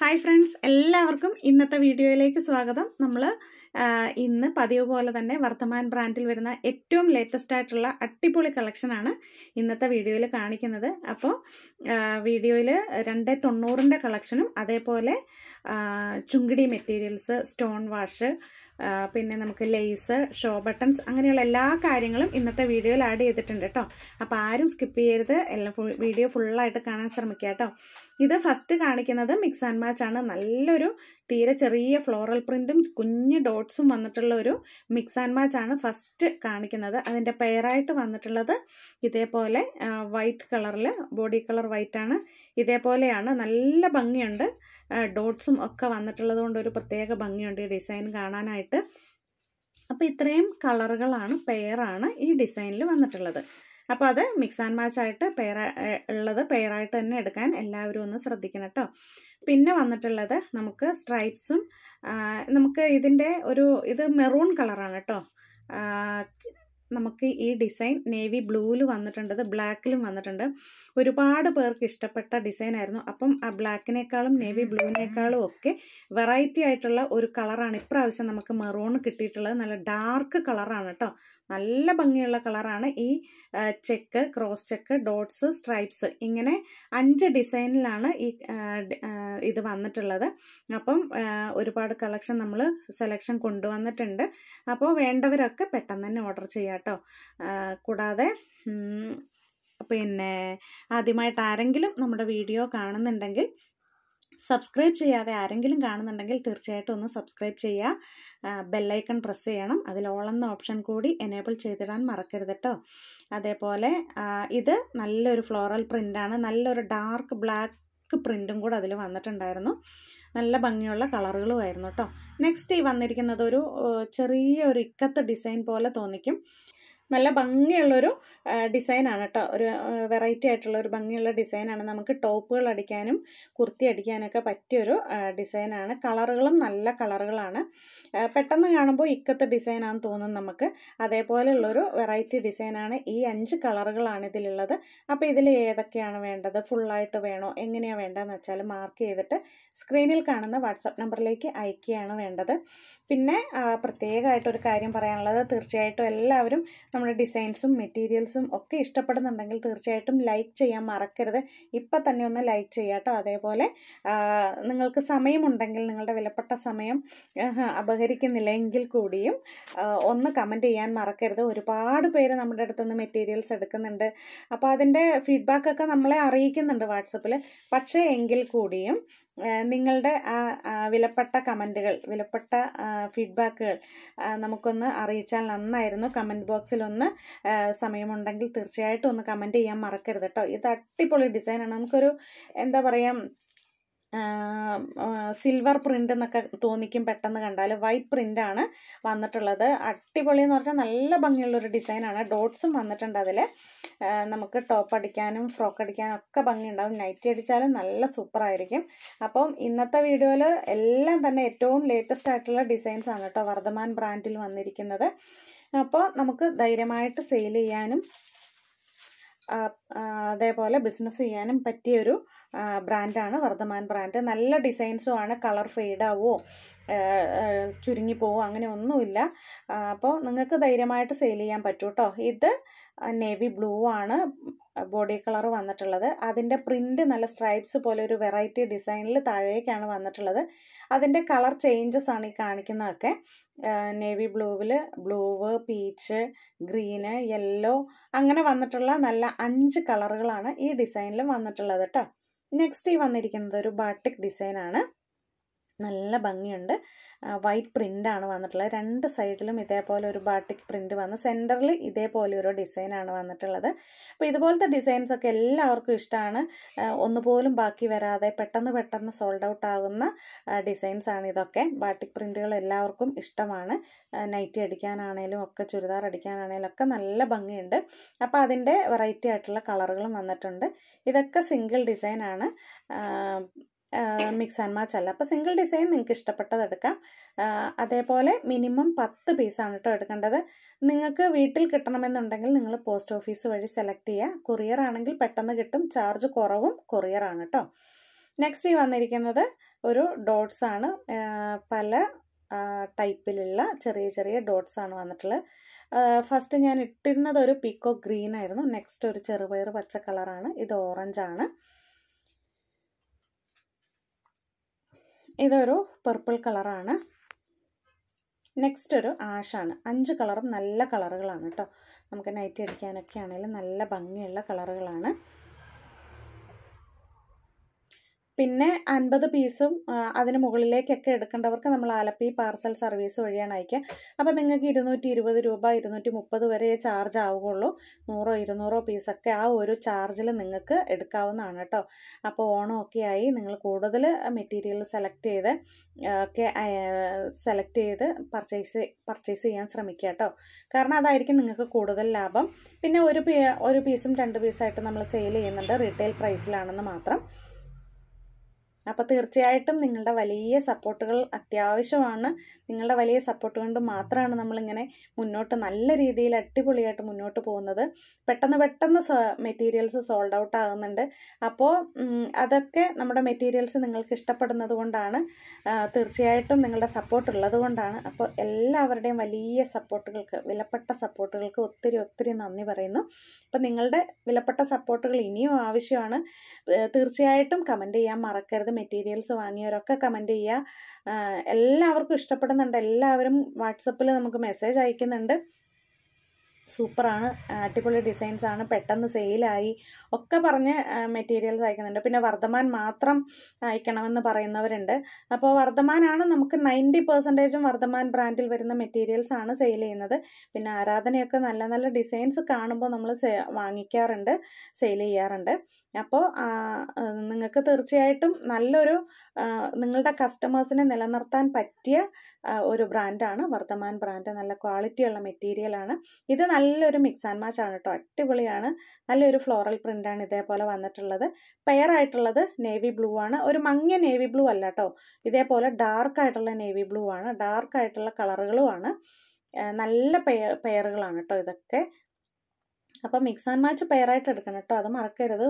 Hi friends എല്ലാവർക്കും ഇന്നത്തെ വീഡിയോയിലേക്ക് സ്വാഗതം. നമ്മൾ ഇന്ന് പതിവ് പോലെ തന്നെ വർത്തമാൻ ബ്രാൻഡിൽ വരുന്ന ഏറ്റവും ലേറ്റസ്റ്റ് ആയിട്ടുള്ള അടിപൊളി കളക്ഷനാണ് ഇന്നത്തെ വീഡിയോയിൽ കാണിക്കുന്നത്. അപ്പോൾ വീഡിയോയിൽ രണ്ട് തൊണ്ണൂറിന്റെ കളക്ഷനും അതേപോലെ ചുങ്കിടി മെറ്റീരിയൽസ് സ്റ്റോൺ വാഷ് പിന്നെ നമുക്ക് ലേസ് ഷോ ബട്ടൺസ് അങ്ങനെയുള്ള എല്ലാ കാര്യങ്ങളും ഇന്നത്തെ വീഡിയോയിൽ ആഡ് ചെയ്തിട്ടുണ്ട് കേട്ടോ അപ്പോൾ ആരും സ്കിപ്പ് ചെയ്യരുത്. എല്ലാം ഫുൾ വീഡിയോ ഫുള്ളായിട്ട് കാണാൻ ശ്രമിക്കുക കേട്ടോ ഇത് ഫസ്റ്റ് കാണിക്കുന്നത് മിക്സ് ആൻഡ് മാച്ച് ആണ്. നല്ലൊരു തീരെ ചെറിയ ഫ്ലോറൽ പ്രിന്റും കുഞ്ഞ് ഡോട്ട്സും വന്നിട്ടുള്ള ഒരു മിക്സ് ആൻഡ് മാച്ച് ആണ് ഫസ്റ്റ് കാണിക്കുന്നത്. അതിന്റെ പെയറായിട്ട് വന്നിട്ടുള്ളത് ഇതേപോലെ വൈറ്റ് കളറിൽ ബോഡി കളർ വൈറ്റാണ് ഇതേപോലെയാണ് നല്ല ഭംഗിയുണ്ട്. ഡോട്ട്സും ഒക്കെ വന്നിട്ടുള്ളത് കൊണ്ട് ഒരു പ്രത്യേക ഭംഗിയുണ്ട് ഈ ഡിസൈൻ കാണാനായിട്ട്. അപ്പോൾ ഇത്രയും കളറുകളാണ് പെയറാണ് ഈ ഡിസൈനിൽ വന്നിട്ടുള്ളത്. അപ്പോൾ അത് മിക്സ് ആൻഡ് മാച്ച് ആയിട്ട് പെയർ ഉള്ളത് പെയറായിട്ട് തന്നെ എടുക്കാൻ എല്ലാവരും ഒന്ന് ശ്രദ്ധിക്കണം കേട്ടോ പിന്നെ വന്നിട്ടുള്ളത് നമുക്ക് സ്ട്രൈപ്സും നമുക്ക് ഇതിന്റെ ഒരു ഇത് മെറൂൺ കളറാണ് കേട്ടോ നമുക്ക് ഈ ഡിസൈൻ നേവി ബ്ലൂവിൽ വന്നിട്ടുണ്ട് ബ്ലാക്കിലും വന്നിട്ടുണ്ട്. ഒരുപാട് പേർക്ക് ഇഷ്ടപ്പെട്ട ഡിസൈൻ ആയിരുന്നു. അപ്പം ആ ബ്ലാക്കിനേക്കാളും നേവി ബ്ലൂവിനേക്കാളും ഒക്കെ വെറൈറ്റി ആയിട്ടുള്ള ഒരു കളറാണ് ഇപ്രാവശ്യം നമുക്ക് മെറൂൺ കിട്ടിയിട്ടുള്ളത്. നല്ല ഡാർക്ക് കളറാണ് കേട്ടോ നല്ല ഭംഗിയുള്ള കളറാണ് ഈ check cross check dots stripes. ഇങ്ങനെ അഞ്ച് ഡിസൈനിലാണ് ഈ ഇത് വന്നിട്ടുള്ളത്. അപ്പം ഒരുപാട് കളക്ഷൻ നമ്മൾ സെലക്ഷൻ കൊണ്ടുവന്നിട്ടുണ്ട്. അപ്പോൾ വേണ്ടവരൊക്കെ പെട്ടെന്ന് തന്നെ ഓർഡർ ചെയ്യാം കേട്ടോ. കൂടാതെ പിന്നെ ആദ്യമായിട്ട് ആരെങ്കിലും നമ്മുടെ വീഡിയോ കാണുന്നുണ്ടെങ്കിൽ സബ്സ്ക്രൈബ് ചെയ്യാതെ ആരെങ്കിലും കാണുന്നുണ്ടെങ്കിൽ തീർച്ചയായിട്ടും ഒന്ന് സബ്സ്ക്രൈബ് ചെയ്യുക ബെല്ലൈക്കൺ പ്രസ് ചെയ്യണം. അതിൽ ഓളെന്ന ഓപ്ഷൻ കൂടി എനേബിൾ ചെയ്തിടാൻ മറക്കരുത് കേട്ടോ അതേപോലെ ഇത് നല്ലൊരു ഫ്ലോറൽ പ്രിന്റാണ് നല്ലൊരു ഡാർക്ക് ബ്ലാക്ക് പ്രിന്റും കൂടെ അതിൽ വന്നിട്ടുണ്ടായിരുന്നു. നല്ല ഭംഗിയുള്ള കളറുകളുമായിരുന്നു കേട്ടോ നെക്സ്റ്റ് ഈ വന്നിരിക്കുന്നത് ഒരു ചെറിയ ഒരു ഇക്കത്ത് ഡിസൈൻ പോലെ തോന്നിക്കും. നല്ല ഭംഗിയുള്ളൊരു ഡിസൈനാണ് കേട്ടോ ഒരു വെറൈറ്റി ആയിട്ടുള്ള ഒരു ഭംഗിയുള്ള ഡിസൈനാണ്. നമുക്ക് ടോപ്പുകൾ അടിക്കാനും കുർത്തി അടിക്കാനൊക്കെ പറ്റിയൊരു ഡിസൈനാണ്. കളറുകളും നല്ല കളറുകളാണ്. പെട്ടെന്ന് കാണുമ്പോൾ ഇക്കത്തെ ഡിസൈനാണെന്ന് തോന്നും നമുക്ക്. അതേപോലെയുള്ളൊരു വെറൈറ്റി ഡിസൈനാണ് ഈ അഞ്ച് കളറുകളാണ് ഇതിലുള്ളത്. അപ്പോൾ ഇതിൽ ഏതൊക്കെയാണ് വേണ്ടത്? ഫുള്ളായിട്ട് വേണോ? എങ്ങനെയാണ് വേണ്ടതെന്ന് വെച്ചാൽ മാർക്ക് ചെയ്തിട്ട് സ്ക്രീനിൽ കാണുന്ന വാട്സപ്പ് നമ്പറിലേക്ക് അയക്കുകയാണ് വേണ്ടത്. പിന്നെ പ്രത്യേകമായിട്ടൊരു കാര്യം പറയാനുള്ളത് തീർച്ചയായിട്ടും എല്ലാവരും നമ്മുടെ ഡിസൈൻസും മെറ്റീരിയൽസും ഒക്കെ ഇഷ്ടപ്പെടുന്നുണ്ടെങ്കിൽ തീർച്ചയായിട്ടും ലൈക്ക് ചെയ്യാൻ മറക്കരുത്. ഇപ്പം തന്നെ ഒന്ന് ലൈക്ക് ചെയ്യാട്ടോ. അതേപോലെ നിങ്ങൾക്ക് സമയമുണ്ടെങ്കിൽ നിങ്ങളുടെ വിലപ്പെട്ട സമയം അപഹരിക്കുന്നില്ലെങ്കിൽ കൂടിയും ഒന്ന് കമന്റ് ചെയ്യാൻ മറക്കരുത്. ഒരുപാട് പേര് നമ്മുടെ അടുത്തുനിന്ന് മെറ്റീരിയൽസ് എടുക്കുന്നുണ്ട്. അപ്പോൾ അതിന്റെ ഫീഡ്ബാക്കൊക്കെ നമ്മളെ അറിയിക്കുന്നുണ്ട് വാട്സപ്പിൽ പക്ഷേ എങ്കിൽ കൂടിയും നിങ്ങളുടെ വിലപ്പെട്ട കമന്റുകൾ വിലപ്പെട്ട ഫീഡ്ബാക്കുകൾ നമുക്കൊന്ന് അറിയിച്ചാൽ നന്നായിരുന്നു. കമന്റ് ബോക്സിൽ ഒന്ന് സമയമുണ്ടെങ്കിൽ തീർച്ചയായിട്ടും ഒന്ന് കമന്റ് ചെയ്യാൻ മറക്കരുത് കേട്ടോ ഇത് അടിപൊളി ഡിസൈനാണ് നമുക്കൊരു എന്താ പറയുക സിൽവർ പ്രിന്റ് എന്നൊക്കെ തോന്നിക്കും പെട്ടെന്ന് കണ്ടാൽ വൈറ്റ് പ്രിന്റാണ് വന്നിട്ടുള്ളത്. അടിപൊളി എന്ന് പറഞ്ഞാൽ നല്ല ഭംഗിയുള്ളൊരു ഡിസൈനാണ് ഡോട്ട്സും വന്നിട്ടുണ്ട് അതിൽ നമുക്ക് ടോപ്പ് അടിക്കാനും ഫ്രോക്ക് അടിക്കാനും ഒക്കെ ഭംഗിയുണ്ടാവും. നൈറ്റി അടിച്ചാലും നല്ല സൂപ്പറായിരിക്കും അപ്പം ഇന്നത്തെ വീഡിയോയിൽ എല്ലാം തന്നെ ഏറ്റവും ലേറ്റസ്റ്റ് ആയിട്ടുള്ള ഡിസൈൻസാണ് കേട്ടോ വർദ്ധമാൻ ബ്രാൻഡിൽ വന്നിരിക്കുന്നത്. അപ്പോൾ നമുക്ക് ധൈര്യമായിട്ട് സെയിൽ ചെയ്യാനും അതേപോലെ ബിസിനസ് ചെയ്യാനും പറ്റിയൊരു ബ്രാൻഡാണ് വർദ്ധമാൻ ബ്രാൻഡ് നല്ല ഡിസൈൻസും ആണ് കളർ ഫെയ്ഡാവോ ചുരുങ്ങിപ്പോവോ അങ്ങനെ ഒന്നുമില്ല. അപ്പോൾ നിങ്ങൾക്ക് ധൈര്യമായിട്ട് സെയിൽ ചെയ്യാൻ പറ്റും കേട്ടോ ഇത് നേവി ബ്ലൂ ആണ് ബോഡി കളർ വന്നിട്ടുള്ളത്. അതിന്റെ പ്രിന്റ് നല്ല സ്ട്രൈപ്സ് പോലെ ഒരു വെറൈറ്റി ഡിസൈനിൽ താഴേക്കാണ് വന്നിട്ടുള്ളത്. അതിന്റെ കളർ ചേഞ്ചസ് ആണ് ഈ കാണിക്കുന്നതൊക്കെ. നേവി ബ്ലൂവിൽ ബ്ലൂവ് പീച്ച് ഗ്രീന് യെല്ലോ അങ്ങനെ വന്നിട്ടുള്ള നല്ല അഞ്ച് കളറുകളാണ് ഈ ഡിസൈനിൽ വന്നിട്ടുള്ളത് കേട്ടോ നെക്സ്റ്റ് ഈ വന്നിരിക്കുന്നത് ഒരു ബാട്ടിക് ഡിസൈനാണ്. നല്ല ഭംഗിയുണ്ട്. വൈറ്റ് പ്രിന്റാണ് വന്നിട്ടുള്ളത്. രണ്ട് സൈഡിലും ഇതേപോലെ ഒരു ബാട്ടിക് പ്രിന്റ് വന്ന് സെന്ററിൽ ഇതേപോലെ ഒരു ഡിസൈനാണ് വന്നിട്ടുള്ളത്. അപ്പോൾ ഇതുപോലത്തെ ഡിസൈൻസ് ഒക്കെ എല്ലാവർക്കും ഇഷ്ടമാണ് ഒന്നുപോലും ബാക്കി വരാതെ പെട്ടെന്ന് പെട്ടെന്ന് സോൾഡ് ഔട്ട് ആകുന്ന ഡിസൈൻസ് ആണ് ഇതൊക്കെ. ബാട്ടിക് പ്രിന്റുകൾ എല്ലാവർക്കും ഇഷ്ടമാണ്. നൈറ്റി അടിക്കാനാണേലും ഒക്കെ ചുരിദാർ അടിക്കാനാണേലും ഒക്കെ നല്ല ഭംഗിയുണ്ട്. അപ്പോൾ അതിന്റെ വെറൈറ്റി ആയിട്ടുള്ള കളറുകളും വന്നിട്ടുണ്ട്. ഇതൊക്കെ സിംഗിൾ ഡിസൈനാണ് മിക്സ് ആൻഡ് മാച്ച് അല്ല അപ്പോൾ സിംഗിൾ ഡിസൈൻ നിങ്ങൾക്ക് ഇഷ്ടപ്പെട്ടത് എടുക്കാം. അതേപോലെ മിനിമം പത്ത് പീസാണ് കേട്ടോ എടുക്കേണ്ടത്. നിങ്ങൾക്ക് വീട്ടിൽ കിട്ടണമെന്നുണ്ടെങ്കിൽ നിങ്ങൾ പോസ്റ്റ് ഓഫീസ് വഴി സെലക്ട് ചെയ്യുക കൊറിയർ ആണെങ്കിൽ പെട്ടെന്ന് കിട്ടും. ചാർജ് കുറവും കൊറിയർ ആണ് കേട്ടോ നെക്സ്റ്റ് ഈ വന്നിരിക്കുന്നത് ഒരു ഡോട്ട്സ് ആണ്. പല ടൈപ്പിലുള്ള ചെറിയ ചെറിയ ഡോട്ട്സ് ആണ് വന്നിട്ടുള്ളത്. ഫസ്റ്റ് ഞാൻ ഇട്ടിരുന്നത് ഒരു പീക്കോ ഗ്രീൻ ആയിരുന്നു. നെക്സ്റ്റ് ഒരു ചെറുപയർ പച്ച കളറാണ് ഇത് ഓറഞ്ച് ആണ്. ഇതൊരു പർപ്പിൾ കളറാണ് നെക്സ്റ്റ് ഒരു ആഷാണ് അഞ്ച് കളറും നല്ല കളറുകളാണ് കേട്ടോ നമുക്ക് നൈറ്റ് അടിക്കാനൊക്കെ ആണെങ്കിലും നല്ല ഭംഗിയുള്ള കളറുകളാണ് പിന്നെ അൻപത് പീസും അതിന് മുകളിലേക്കൊക്കെ എടുക്കേണ്ടവർക്ക് നമ്മൾ ആലപ്പി പാർസൽ സർവീസ് വഴിയാണ് അയക്കുക. അപ്പോൾ നിങ്ങൾക്ക് ഇരുന്നൂറ്റി ഇരുപത് രൂപ ഇരുന്നൂറ്റി മുപ്പത് വരെ ചാർജ് ആവുകയുള്ളൂ. നൂറോ ഇരുന്നൂറോ പീസൊക്കെ ആ ഒരു ചാർജിൽ നിങ്ങൾക്ക് എടുക്കാവുന്നതാണ് കേട്ടോ അപ്പോൾ ഓണമൊക്കെ ആയി നിങ്ങൾ കൂടുതൽ മെറ്റീരിയൽ സെലക്ട് ചെയ്ത് ഒക്കെ സെലക്ട് ചെയ്ത് പർച്ചേസ് പർച്ചേസ് ചെയ്യാൻ ശ്രമിക്കുക കേട്ടോ കാരണം അതായിരിക്കും നിങ്ങൾക്ക് കൂടുതൽ ലാഭം. പിന്നെ ഒരു ഒരു പീസും രണ്ട് പീസായിട്ട് നമ്മൾ സെയിൽ ചെയ്യുന്നുണ്ട്. റീറ്റെയിൽ പ്രൈസിലാണെന്ന് മാത്രം. അപ്പോൾ തീർച്ചയായിട്ടും നിങ്ങളുടെ വലിയ സപ്പോർട്ടുകൾ അത്യാവശ്യമാണ്. നിങ്ങളുടെ വലിയ സപ്പോർട്ട് കൊണ്ട് മാത്രമാണ് നമ്മളിങ്ങനെ മുന്നോട്ട് നല്ല രീതിയിൽ അടിപൊളിയായിട്ട് മുന്നോട്ട് പോകുന്നത്. പെട്ടെന്ന് പെട്ടെന്ന് മെറ്റീരിയൽസ് സോൾഡ് ഔട്ട് ആകുന്നുണ്ട്. അപ്പോൾ അതൊക്കെ നമ്മുടെ മെറ്റീരിയൽസ് നിങ്ങൾക്ക് ഇഷ്ടപ്പെടുന്നത് കൊണ്ടാണ് തീർച്ചയായിട്ടും നിങ്ങളുടെ സപ്പോർട്ട് ഉള്ളത് കൊണ്ടാണ്. അപ്പോൾ എല്ലാവരുടെയും വലിയ സപ്പോർട്ടുകൾക്ക് വിലപ്പെട്ട സപ്പോർട്ടുകൾക്ക് ഒത്തിരി ഒത്തിരി നന്ദി പറയുന്നു. അപ്പോൾ നിങ്ങളുടെ വിലപ്പെട്ട സപ്പോർട്ടുകൾ ഇനിയും ആവശ്യമാണ്. തീർച്ചയായിട്ടും കമന്റ് ചെയ്യാൻ മറക്കരുത്. മെറ്റീരിയൽസ് വാങ്ങിയവരൊക്കെ കമന്റ് ചെയ്യുക. എല്ലാവർക്കും ഇഷ്ടപ്പെടുന്നുണ്ട്. എല്ലാവരും വാട്സപ്പിൽ നമുക്ക് മെസ്സേജ് അയക്കുന്നുണ്ട്. സൂപ്പറാണ്. അടിപൊളി ഡിസൈൻസ് ആണ്. പെട്ടെന്ന് സെയിലായി ഒക്കെ പറഞ്ഞ് മെറ്റീരിയൽസ് അയക്കുന്നുണ്ട്. പിന്നെ വർദ്ധമാൻ മാത്രം അയക്കണമെന്ന് പറയുന്നവരുണ്ട്. അപ്പോൾ വർദ്ധമാനാണ് നമുക്ക് നയന്റി പെർസെന്റേജും വർദ്ധമാൻ ബ്രാൻഡിൽ വരുന്ന മെറ്റീരിയൽസ് ആണ് സെയിൽ ചെയ്യുന്നത്. പിന്നെ ആരാധനയൊക്കെ നല്ല നല്ല ഡിസൈൻസ് കാണുമ്പോൾ നമ്മൾ വാങ്ങിക്കാറുണ്ട് സെയിൽ ചെയ്യാറുണ്ട്. അപ്പോൾ നിങ്ങൾക്ക് തീർച്ചയായിട്ടും നല്ലൊരു നിങ്ങളുടെ കസ്റ്റമേഴ്സിനെ നിലനിർത്താൻ പറ്റിയ ഒരു ബ്രാൻഡാണ് വർദ്ധമാൻ ബ്രാൻഡ്. നല്ല ക്വാളിറ്റിയുള്ള മെറ്റീരിയലാണ് ഇത് നല്ലൊരു മിക്സ് ആൻഡ് മാച്ച് ആണ് കേട്ടോ. അടിപൊളിയാണ്. നല്ലൊരു ഫ്ലോറൽ പ്രിന്റാണ് ഇതേപോലെ വന്നിട്ടുള്ളത്. പെയർ ആയിട്ടുള്ളത് നേവി ബ്ലൂ ആണ്. ഒരു മങ്ങിയ നേവി ബ്ലൂ അല്ല കേട്ടോ. ഇതേപോലെ ഡാർക്ക് ആയിട്ടുള്ള നേവി ബ്ലൂ ആണ്. ഡാർക്ക് ആയിട്ടുള്ള കളറുകളുമാണ് നല്ല പെയർ പെയറുകളാണ് കേട്ടോ ഇതൊക്കെ. അപ്പോൾ മിക്സ് ആൻഡ് മാച്ച് പെയറായിട്ട് എടുക്കണം കേട്ടോ. അത് മറക്കരുത്.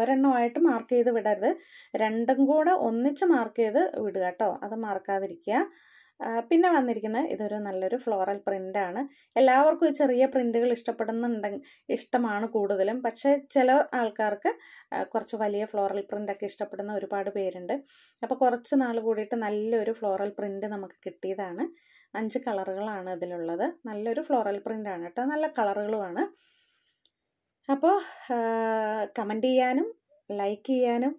ഒരെണ്ണമായിട്ട് മാർക്ക് ചെയ്ത് വിടരുത്. രണ്ടും കൂടെ ഒന്നിച്ച് മാർക്ക് ചെയ്ത് വിടുക കേട്ടോ. അത് മറക്കാതിരിക്കുക. പിന്നെ വന്നിരിക്കുന്നത് ഇതൊരു നല്ലൊരു ഫ്ലോറൽ പ്രിന്റാണ് എല്ലാവർക്കും ഈ ചെറിയ പ്രിന്റുകൾ ഇഷ്ടപ്പെടുന്നുണ്ടെങ്കിൽ ഇഷ്ടമാണ് കൂടുതലും. പക്ഷേ ചില ആൾക്കാർക്ക് കുറച്ച് വലിയ ഫ്ലോറൽ പ്രിന്റൊക്കെ ഇഷ്ടപ്പെടുന്ന ഒരുപാട് പേരുണ്ട്. അപ്പോൾ കുറച്ച് നാൾ കൂടിയിട്ട് നല്ലൊരു ഫ്ലോറൽ പ്രിന്റ് നമുക്ക് കിട്ടിയതാണ്. അഞ്ച് കളറുകളാണ് ഇതിലുള്ളത്. നല്ലൊരു ഫ്ലോറൽ പ്രിന്റാണ് കേട്ടോ. നല്ല കളറുകളുമാണ് അപ്പോൾ കമന്റ് ചെയ്യാനും ലൈക്ക് ചെയ്യാനും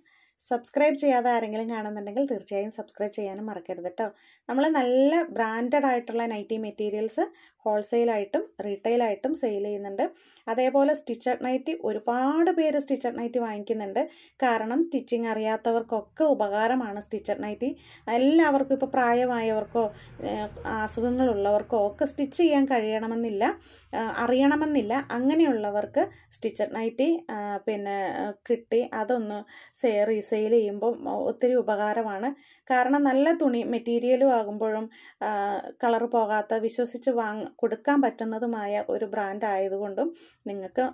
സബ്സ്ക്രൈബ് ചെയ്യാതെ ആരെങ്കിലും കാണുന്നുണ്ടെങ്കിൽ തീർച്ചയായും സബ്സ്ക്രൈബ് ചെയ്യാനും മറക്കരുത് കേട്ടോ നമ്മൾ നല്ല ബ്രാൻഡഡ് ആയിട്ടുള്ള നൈറ്റി മെറ്റീരിയൽസ് ഹോൾസെയിലായിട്ടും റീറ്റെയിലായിട്ടും സെയിൽ ചെയ്യുന്നുണ്ട്. അതേപോലെ സ്റ്റിച്ചഡ് നൈറ്റി ഒരുപാട് പേര് സ്റ്റിച്ചഡ് നൈറ്റി വാങ്ങിക്കുന്നുണ്ട്. കാരണം സ്റ്റിച്ചിങ് അറിയാത്തവർക്കൊക്കെ ഉപകാരമാണ് സ്റ്റിച്ചഡ് നൈറ്റി എല്ലാവർക്കും ഇപ്പോൾ പ്രായമായവർക്കോ അസുഖങ്ങളുള്ളവർക്കോ ഒക്കെ സ്റ്റിച്ച് ചെയ്യാൻ കഴിയണമെന്നില്ല അറിയണമെന്നില്ല. അങ്ങനെയുള്ളവർക്ക് സ്റ്റിച്ചഡ് നൈറ്റി പിന്നെ കിട്ടി. അതൊന്ന് സേ റീസെയിൽ ചെയ്യുമ്പോൾ ഒത്തിരി ഉപകാരമാണ്. കാരണം നല്ല തുണി മെറ്റീരിയലും ആകുമ്പോഴും കളർ പോകാത്ത വിശ്വസിച്ച് വാങ്ങ കൊടുക്കാൻ പറ്റുന്നതുമായ ഒരു ബ്രാൻഡ് ആയതുകൊണ്ടും നിങ്ങൾക്ക്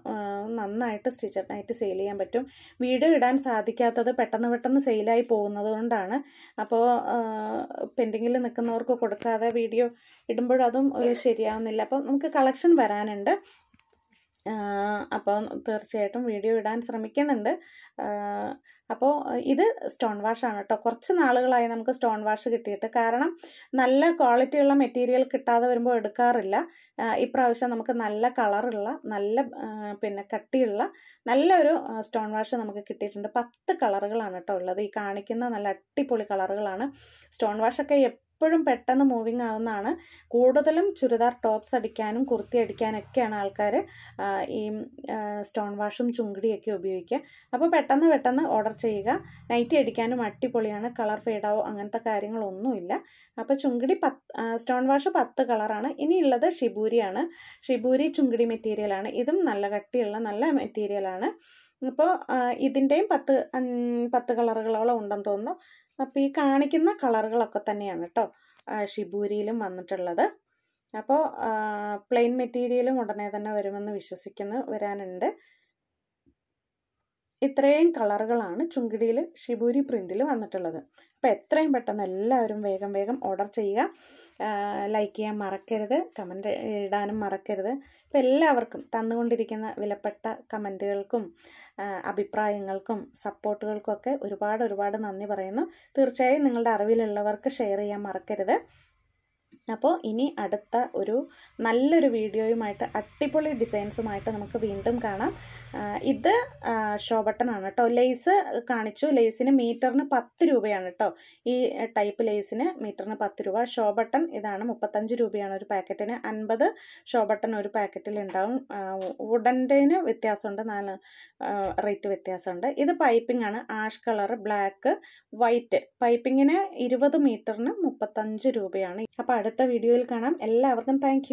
നന്നായിട്ട് സ്റ്റിച്ചഡ് നൈറ്റ് സെയിൽ ചെയ്യാൻ പറ്റും. വീഡിയോ ഇടാൻ സാധിക്കാത്തത് പെട്ടെന്ന് പെട്ടെന്ന് സെയിലായി പോകുന്നത് കൊണ്ടാണ്. അപ്പോൾ പെൻഡിങ്ങിൽ നിൽക്കുന്നവർക്ക് കൊടുക്കാതെ വീഡിയോ ഇടുമ്പോഴതും ശരിയാവുന്നില്ല. അപ്പോൾ നമുക്ക് കളക്ഷൻ വരാനുണ്ട്. അപ്പോൾ തീർച്ചയായിട്ടും വീഡിയോ ഇടാൻ ശ്രമിക്കുന്നുണ്ട്. അപ്പോൾ ഇത് സ്റ്റോൺ വാഷാണ് കേട്ടോ കുറച്ച് നാളുകളായി നമുക്ക് സ്റ്റോൺ വാഷ് കിട്ടിയിട്ട്. കാരണം നല്ല ക്വാളിറ്റിയുള്ള മെറ്റീരിയൽ കിട്ടാതെ വരുമ്പോൾ എടുക്കാറില്ല. ഇപ്രാവശ്യം നമുക്ക് നല്ല കളറുള്ള നല്ല പിന്നെ കട്ടിയുള്ള നല്ലൊരു സ്റ്റോൺ വാഷ് നമുക്ക് കിട്ടിയിട്ടുണ്ട്. പത്ത് കളറുകളാണ് കേട്ടോ ഉള്ളത്. ഈ കാണിക്കുന്ന നല്ല അടിപൊളി കളറുകളാണ് സ്റ്റോൺ വാഷൊക്കെ എപ്പോഴും പെട്ടെന്ന് മൂവിങ് ആവുന്നതാണ്. കൂടുതലും ചുരിദാർ ടോപ്സ് അടിക്കാനും കുർത്തി അടിക്കാനൊക്കെയാണ് ആൾക്കാർ ഈ സ്റ്റോൺ വാഷും ചുങ്കിടിയൊക്കെ ഉപയോഗിക്കുക. അപ്പോൾ പെട്ടെന്ന് പെട്ടെന്ന് ഓർഡർ ചെയ്യുക. നൈറ്റി അടിക്കാനും അടിപൊളിയാണ്. കളർ ഫെയ്ഡാവോ അങ്ങനത്തെ കാര്യങ്ങളൊന്നുമില്ല. അപ്പോൾ ചുങ്കിടി പത്ത് സ്റ്റോൺ വാഷ് പത്ത് കളറാണ് ഇനിയുള്ളത് ഷിബൂരിയാണ്. ഷിബൂരി ചുങ്കിടി മെറ്റീരിയലാണ് ഇതും നല്ല കട്ടിയുള്ള നല്ല മെറ്റീരിയലാണ് അപ്പോൾ ഇതിന്റെയും പത്ത് പത്ത് കളറുകളോളം ഉണ്ടെന്ന് തോന്നുന്നു. അപ്പോൾ ഈ കാണിക്കുന്ന കളറുകളൊക്കെ തന്നെയാണ് കേട്ടോ ഷിബൂരിയിലും വന്നിട്ടുള്ളത്. അപ്പോൾ പ്ലെയിൻ മെറ്റീരിയലും ഉടനെ തന്നെ വരുമെന്ന് വിശ്വസിക്കുന്നു വരാനുണ്ട്. ഇത്രയും കളറുകളാണ് ചുങ്കിടിയിൽ ഷിബൂരി പ്രിന്റിൽ വന്നിട്ടുള്ളത്. അപ്പോൾ എത്രയും പെട്ടെന്ന് എല്ലാവരും വേഗം വേഗം ഓർഡർ ചെയ്യുക. ലൈക്ക് ചെയ്യാൻ മറക്കരുത് കമന്റ് ഇടാനും മറക്കരുത്. അപ്പോൾ എല്ലാവർക്കും തന്നുകൊണ്ടിരിക്കുന്ന വിലപ്പെട്ട കമന്റുകൾക്കും അഭിപ്രായങ്ങൾക്കും സപ്പോർട്ടുകൾക്കും ഒക്കെ ഒരുപാട് ഒരുപാട് നന്ദി പറയുന്നു. തീർച്ചയായും നിങ്ങളുടെ അറിവിലുള്ളവർക്ക് ഷെയർ ചെയ്യാൻ മറക്കരുത്. അപ്പോൾ ഇനി അടുത്ത ഒരു നല്ലൊരു വീഡിയോയുമായിട്ട് അടിപൊളി ഡിസൈൻസുമായിട്ട് നമുക്ക് വീണ്ടും കാണാം. ഇത് ഷോ ബട്ടണാണ് കേട്ടോ. ലേസ് കാണിച്ചു. ലേസിന് മീറ്ററിന് പത്ത് രൂപയാണ് കേട്ടോ. ഈ ടൈപ്പ് ലേസിന് മീറ്ററിന് പത്ത് രൂപ. ഷോ ബട്ടൺ ഇതാണ് മുപ്പത്തഞ്ച് രൂപയാണ് ഒരു പാക്കറ്റിന്. അൻപത് ഷോ ബട്ടൺ ഒരു പാക്കറ്റിൽ ഉണ്ടാവും. വുഡന്റെന് വ്യത്യാസമുണ്ട്. നാല് റേറ്റ് വ്യത്യാസമുണ്ട്. ഇത് പൈപ്പിംഗ് ആണ്. Ash colour black white. പൈപ്പിങ്ങിന് ഇരുപത് മീറ്ററിന് മുപ്പത്തഞ്ച് രൂപയാണ്. അപ്പോൾ അടുത്ത വീഡിയോയിൽ കാണാം. എല്ലാവർക്കും താങ്ക്